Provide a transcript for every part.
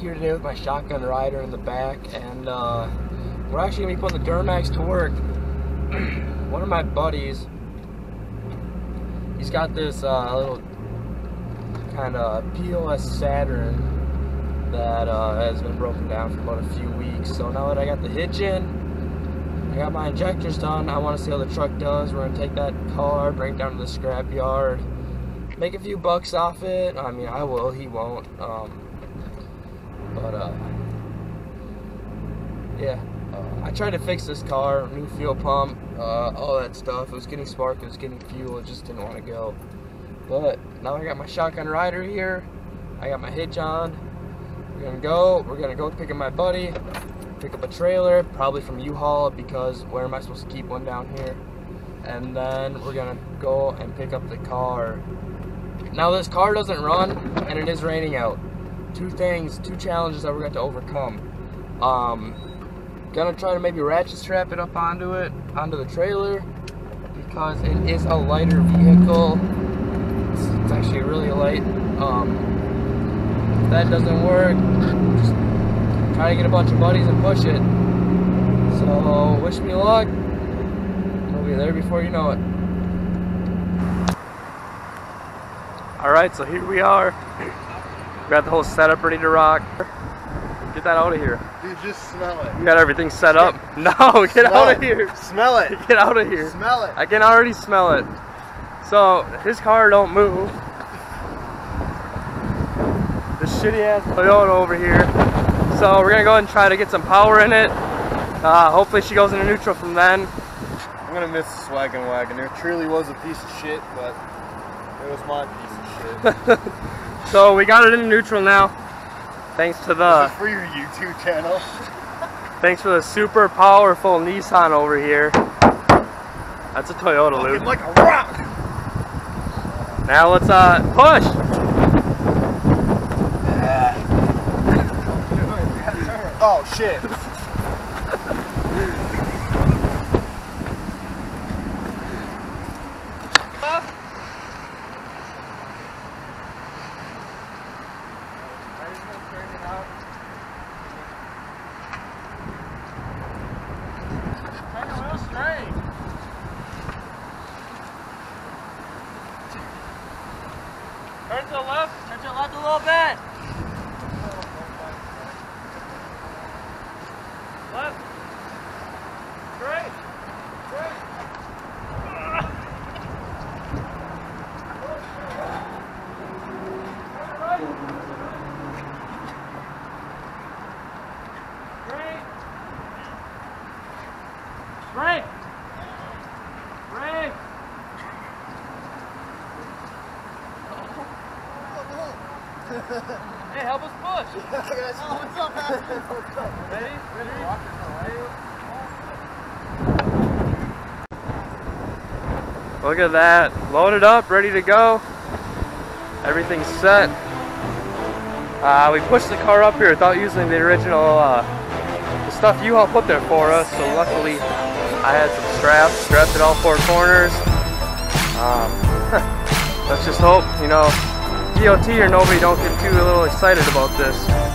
here today with my shotgun rider in the back, and uh, we're actually gonna be putting the Duramax to work. One of my buddies, he's got this uh, little kind of POS Saturn that uh, has been broken down for about a few weeks. So now that I got the hitch in, I got my injectors done. I want to see how the truck does. We're gonna take that car, bring it down to the scrap yard, make a few bucks off it. I mean, I will. He won't. Um, but uh, yeah. Uh, I tried to fix this car, new fuel pump, uh, all that stuff. It was getting spark, it was getting fuel, it just didn't want to go. But now I got my shotgun rider here. I got my hitch on. We're gonna go. We're gonna go pick up my buddy pick up a trailer, probably from U-Haul because where am I supposed to keep one down here? And then we're gonna go and pick up the car. Now this car doesn't run and it is raining out. Two things, two challenges that we're going to overcome. Um, gonna try to maybe ratchet strap it up onto it, onto the trailer because it is a lighter vehicle. It's, it's actually really light. Um, if that doesn't work, just try to get a bunch of buddies and push it. So wish me luck. We'll be there before you know it. Alright, so here we are. We got the whole setup ready to rock. Get that out of here. Dude, just smell it. You got everything set up? No, get Smell out of here. Smell it. Get out of here. Smell it. I can already smell it. So his car don't move. This shitty ass Toyota over here. So we're gonna go ahead and try to get some power in it. Uh, hopefully she goes into neutral from then. I'm gonna miss the Swaggin' Wagon. It truly was a piece of shit, but it was my piece of shit. So we got it in neutral now. Thanks to the for your YouTube channel. thanks for the super powerful Nissan over here. That's a Toyota Luke. like a rock. Now let's uh push. Oh shit. Push. oh, what's up, man? What's up? Ready? Look at that. Loaded up, ready to go. Everything's set. Uh, we pushed the car up here without using the original uh, the stuff you all put there for us. So luckily, I had some straps, strapped it all four corners. Um, let's just hope, you know, DOT or nobody don't get too a little excited about this.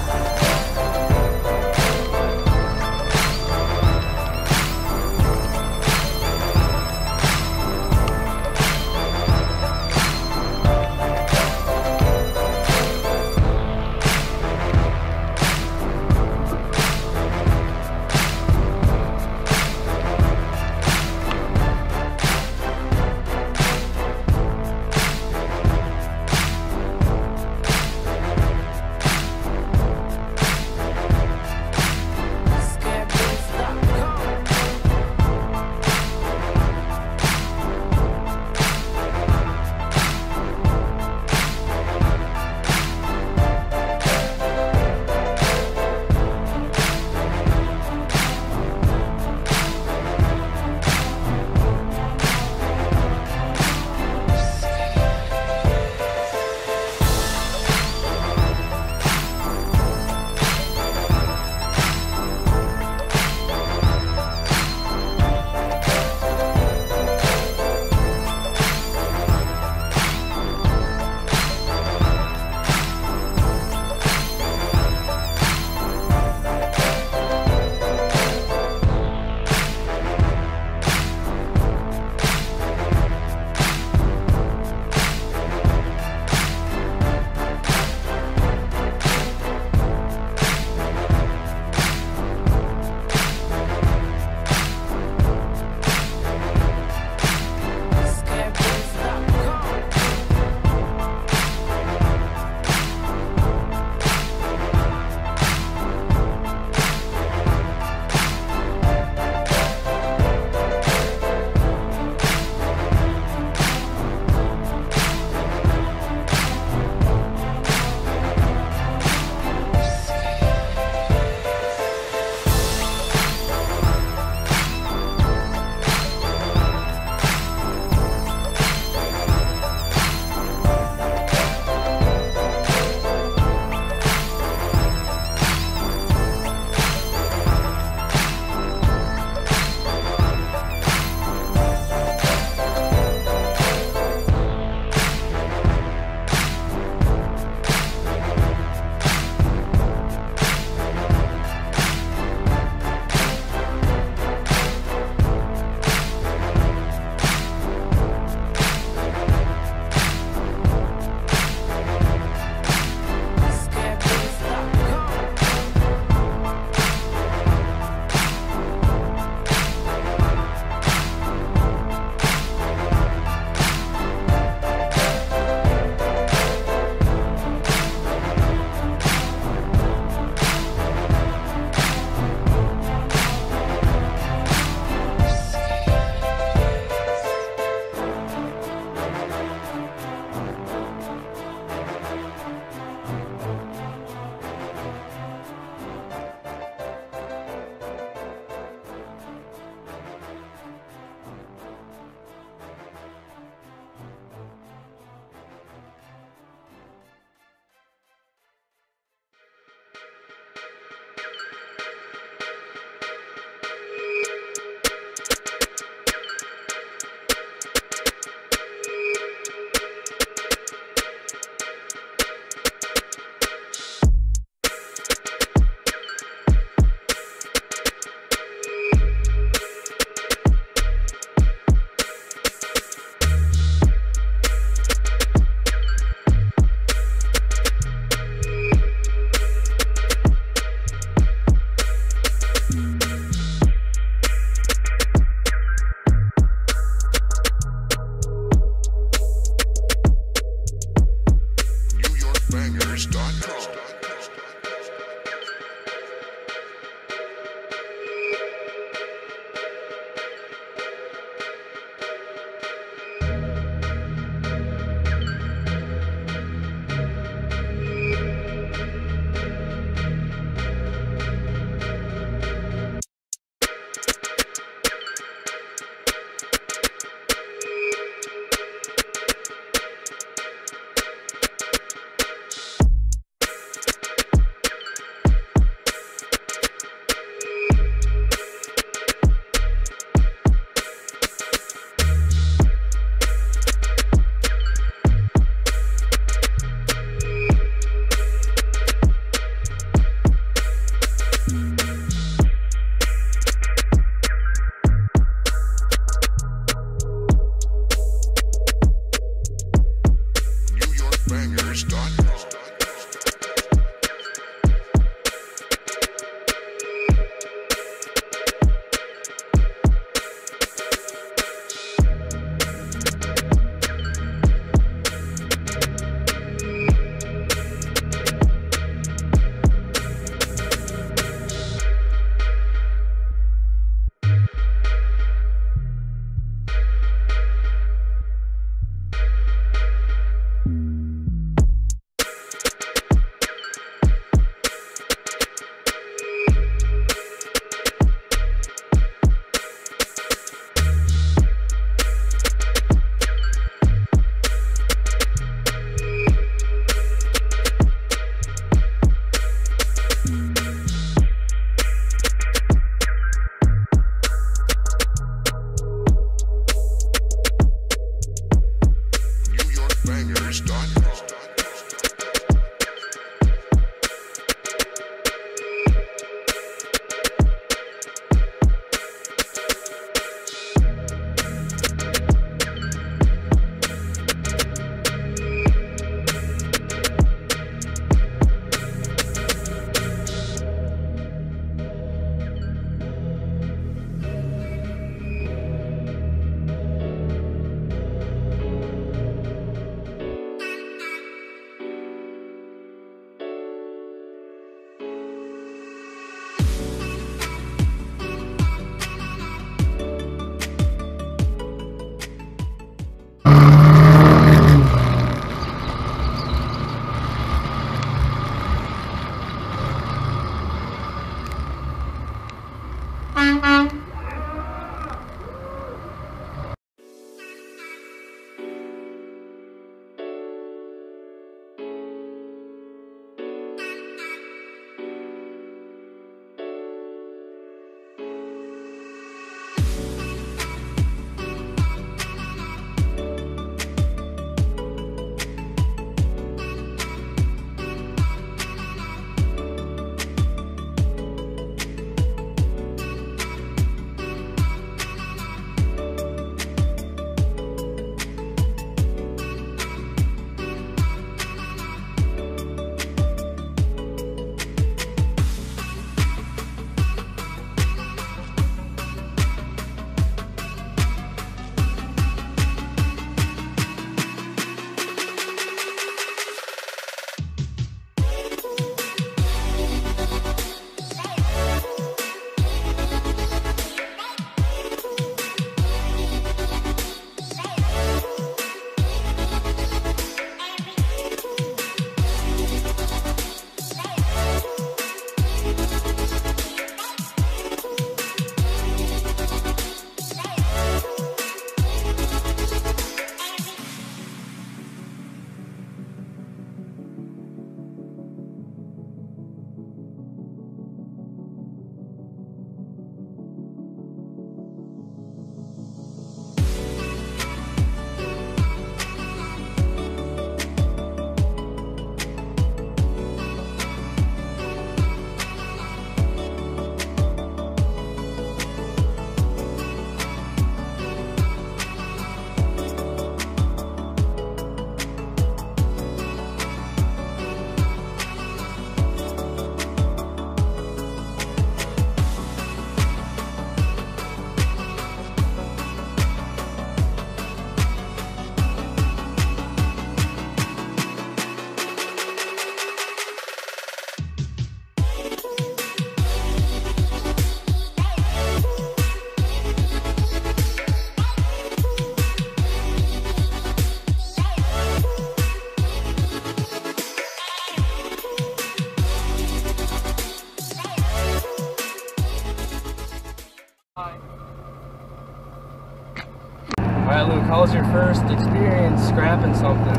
Luke, how was your first experience scrapping something?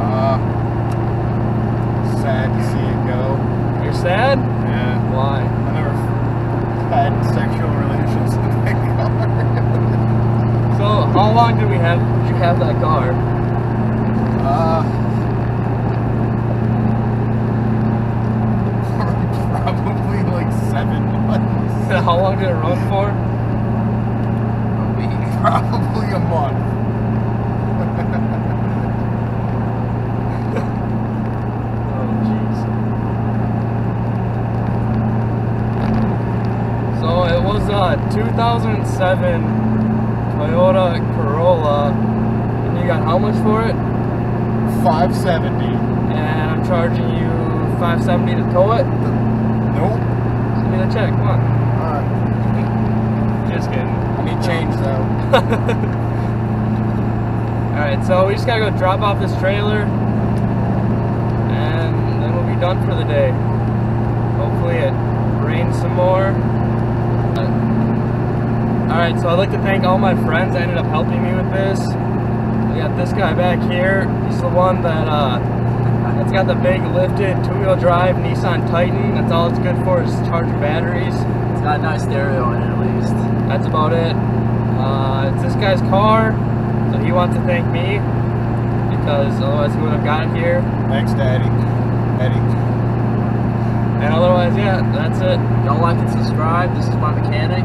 Uh, sad to see it go. You're sad? Yeah. Why? I never had sexual relations with my car. So, how long did we have? Did you have that car? uh, probably like seven months. how long did it run for? A week. Probably a month. Oh, jeez. So it was a 2007 Toyota Corolla, and you got how much for it? 570. And I'm charging you 570 to tow it. Nope. Send me the check. Come on. Alright. Just kidding. I need change though. Alright, so we just gotta go drop off this trailer and then we'll be done for the day. Hopefully it rains some more. Alright, so I'd like to thank all my friends that ended up helping me with this. We got this guy back here. He's the one that uh that's got the big lifted two-wheel drive Nissan Titan. That's all it's good for is charging batteries. It's got a nice stereo in it at least. That's about it. Uh, it's this guy's car, so he wants to thank me because otherwise he would have got it here. Thanks, Daddy. Eddie. And otherwise, yeah, that's it. Don't like and subscribe. This is my mechanic.